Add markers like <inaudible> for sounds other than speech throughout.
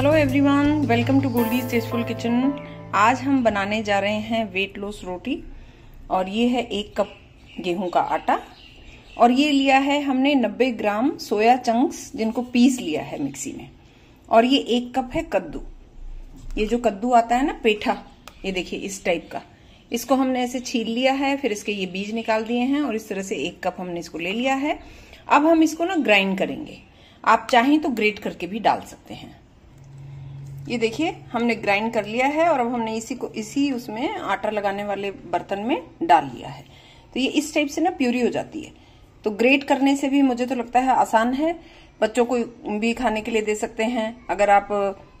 Hello everyone welcome to Goldie's tasteful kitchen आज हम बनाने जा रहे हैं वेट लॉस रोटी, और ये है एक कप गेहूँ का आटा, और ये लिया है हमने 90 ग्राम सोया चंक्स जिनको पीस लिया है मिक्सी में, और ये एक कप है कद्दू। ये जो कद्दू आता है ना, पेठा, ये देखिए इस टाइप का। इसको हमने ऐसे छील लिया है, फिर इसके ये बीज निकाल दिए हैं, और इस तरह से एक कप हमने इसको ले लिया है। अब हम इसको ना ग्राइंड करेंगे। आप चाहें तो ग्रेट करके भी डाल सकते हैं। ये देखिए, हमने ग्राइंड कर लिया है और अब हमने इसी को, इसी उसमें आटा लगाने वाले बर्तन में डाल लिया है। तो ये इस टाइप से ना प्यूरी हो जाती है। तो ग्रेट करने से भी मुझे तो लगता है आसान है। बच्चों को भी खाने के लिए दे सकते हैं। अगर आप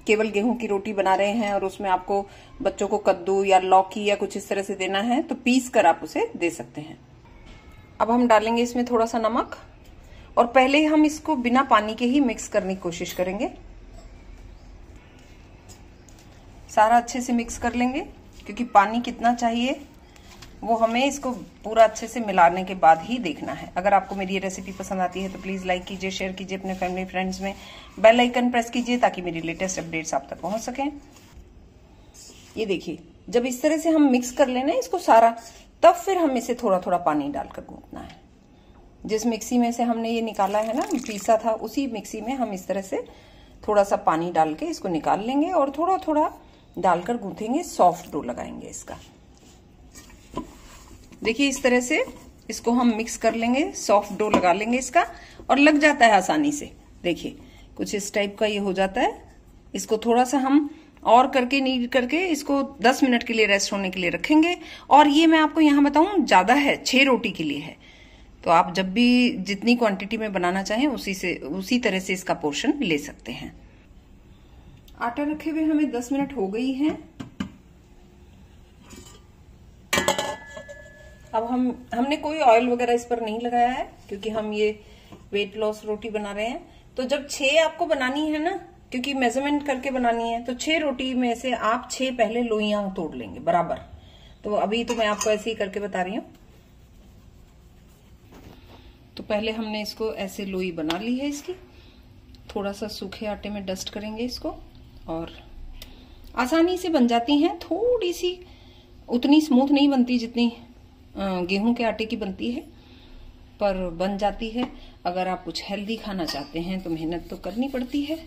केवल गेहूँ की रोटी बना रहे हैं और उसमें आपको बच्चों को कद्दू या लौकी या कुछ इस तरह से देना है तो पीस कर आप उसे दे सकते हैं। अब हम डालेंगे इसमें थोड़ा सा नमक। और पहले हम इसको बिना पानी के ही मिक्स करने की कोशिश करेंगे। सारा अच्छे से मिक्स कर लेंगे, क्योंकि पानी कितना चाहिए, वो हमें इसको पूरा अच्छे से मिलाने के बाद ही देखना है। अगर आपको मेरी ये रेसिपी पसंद आती है तो प्लीज़ लाइक कीजिए शेयर कीजिए अपने फैमिली फ्रेंड्स में। बेल आइकन प्रेस कीजिए ताकि मेरी लेटेस्ट अपडेट्स आप तक पहुँच सकें। ये देखिए, जब इस तरह से हम मिक्स कर लेना इसको सारा, तब फिर हम इसे थोड़ा थोड़ा पानी डालकर गूंथना है। जिस मिक्सी में से हमने ये निकाला है ना पीसा था, उसी मिक्सी में हम इस तरह से थोड़ा सा पानी डाल के इसको निकाल लेंगे और थोड़ा थोड़ा डालकर गूंथेंगे सॉफ्ट डो लगाएँगे इसका। देखिए इस तरह से इसको हम मिक्स कर लेंगे सॉफ्ट डो लगा लेंगे इसका, और लग जाता है आसानी से। देखिए, कुछ इस टाइप का ये हो जाता है। इसको थोड़ा सा हम और करके नीड करके इसको 10 मिनट के लिए रेस्ट होने के लिए रखेंगे। और ये मैं आपको यहाँ बताऊँ, ज़्यादा है, छह रोटी के लिए है। तो आप जब भी जितनी क्वांटिटी में बनाना चाहें, उसी से, उसी तरह से इसका पोर्शन ले सकते हैं। आटा रखे हुए हमें 10 मिनट हो गई हैं। अब हम, हमने कोई ऑयल वगैरह इस पर नहीं लगाया है, क्योंकि हम ये वेट लॉस रोटी बना रहे हैं। तो जब छह आपको बनानी है ना, क्योंकि मेज़रमेंट करके बनानी है तो छह रोटी में से आप छह पहले लोइयाँ तोड़ लेंगे, बराबर। तो अभी तो मैं आपको ऐसे ही करके बता रही हूँ। तो पहले हमने इसको ऐसे लोई बना ली है इसकी। थोड़ा सा सूखे आटे में डस्ट करेंगे इसको। और आसानी से बन जाती हैं। थोड़ी सी उतनी स्मूथ नहीं बनती जितनी गेहूँ के आटे की बनती है, पर बन जाती है। अगर आप कुछ हेल्दी खाना चाहते हैं तो मेहनत तो करनी पड़ती है।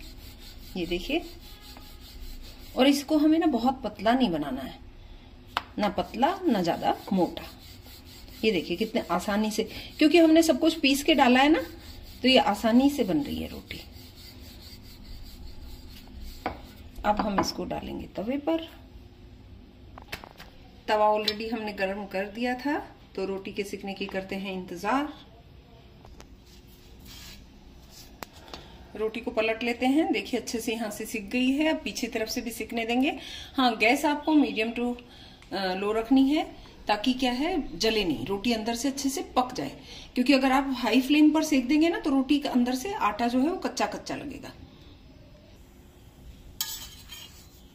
ये देखिए। और इसको हमें ना बहुत पतला नहीं बनाना है। ना पतला, ना ज़्यादा मोटा। ये देखिए कितने आसानी से, क्योंकि हमने सब कुछ पीस के डाला है ना तो ये आसानी से बन रही है रोटी। अब हम इसको डालेंगे तवे पर। तवा ऑलरेडी हमने गर्म कर दिया था तो रोटी के सिकने की करते हैं इंतज़ार। रोटी को पलट लेते हैं। देखिए, अच्छे से यहाँ से सिक गई है। अब पीछे तरफ़ से भी सिकने देंगे। हाँ गैस आपको मीडियम टू लो रखनी है, ताकि क्या है, जले नहीं। रोटी अंदर से अच्छे से पक जाए। क्योंकि अगर आप हाई फ्लेम पर सेक देंगे ना तो रोटी के अंदर से आटा जो है वो कच्चा कच्चा लगेगा।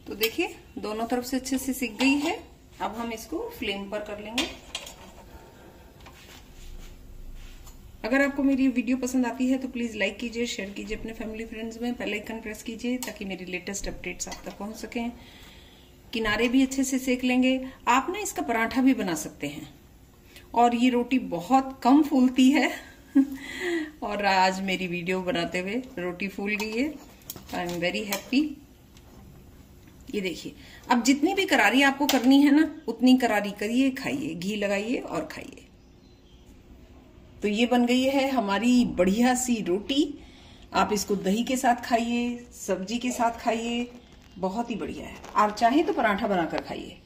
तो देखिए, दोनों तरफ़ से अच्छे से सिक गई है। अब हम इसको फ्लेम पर कर लेंगे। अगर आपको मेरी वीडियो पसंद आती है तो प्लीज़ लाइक कीजिए शेयर कीजिए अपने फैमिली फ्रेंड्स में बेल आइकन प्रेस कीजिए, ताकि मेरी लेटेस्ट अपडेट्स आप तक पहुँच सकें। किनारे भी अच्छे से सेक लेंगे। आप ना इसका पराठा भी बना सकते हैं। और ये रोटी बहुत कम फूलती है। <laughs> और आज मेरी वीडियो बनाते हुए रोटी फूल गई है। आई एम वेरी हैप्पी ये देखिए, अब जितनी भी करारी आपको करनी है ना, उतनी करारी करिए, खाइए, घी लगाइए और खाइए। तो ये बन गई है हमारी बढ़िया सी रोटी। आप इसको दही के साथ खाइए, सब्ज़ी के साथ खाइए, बहुत ही बढ़िया है। आप चाहें तो पराठा बनाकर खाइए।